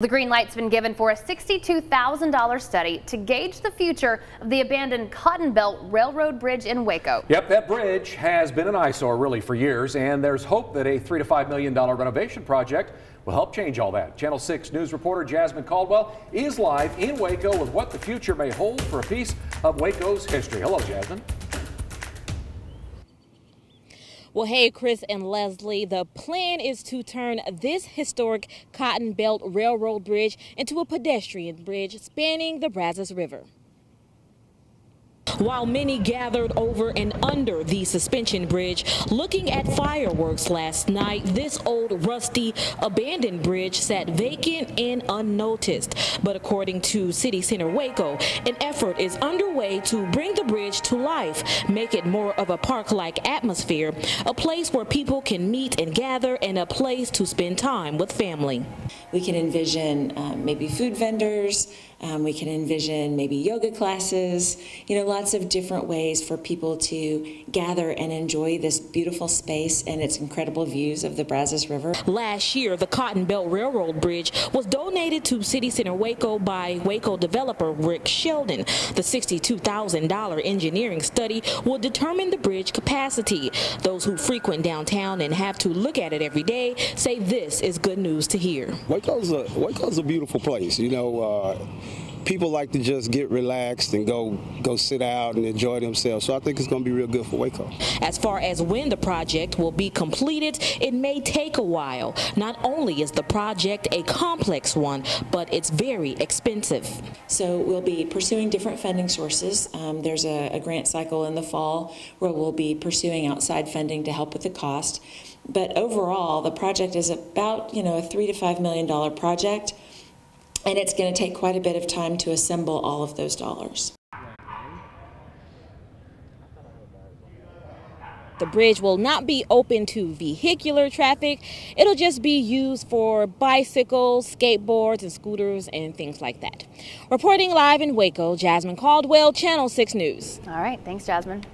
The green light's been given for a $62,000 study to gauge the future of the abandoned Cotton Belt Railroad Bridge in Waco. Yep, that bridge has been an eyesore really for years, and there's hope that a three to five million dollar renovation project will help change all that. Channel 6 news reporter Jasmin Caldwell is live in Waco with what the future may hold for a piece of Waco's history. Hello, Jasmin. Well, hey, Chris and Leslie, the plan is to turn this historic Cotton Belt Railroad Bridge into a pedestrian bridge spanning the Brazos River. While many gathered over and under the suspension bridge looking at fireworks last night, this old rusty abandoned bridge sat vacant and unnoticed. But according to City Center Waco, an effort is underway to bring the bridge to life, make it more of a park-like atmosphere, a place where people can meet and gather, and a place to spend time with family. We can envision um, maybe food vendors, um, we can envision maybe yoga classes, you know, lots of different ways for people to gather and enjoy this beautiful space and its incredible views of the Brazos River. Last year, the Cotton Belt Railroad Bridge was donated to City Center Waco by Waco developer Rick Sheldon. The $62,000 engineering study will determine the bridge capacity. Those who frequent downtown and have to look at it every day say this is good news to hear. Waco's a, Waco's a beautiful place. You know, uh, people like to just get relaxed and go go sit out and enjoy themselves. So I think it's going to be real good for Waco. As far as when the project will be completed, it may take a while. Not only is the project a complex one, but it's very expensive. So we'll be pursuing different funding sources. Um, there's a, a grant cycle in the fall where we'll be pursuing outside funding to help with the cost. But overall, the project is about, you know, a three to five million dollar project and it's going to take quite a bit of time to assemble all of those dollars. The bridge will not be open to vehicular traffic. It'll just be used for bicycles, skateboards, and scooters, and things like that. Reporting live in Waco, Jasmin Caldwell, Channel 6 News. All right, thanks, Jasmin.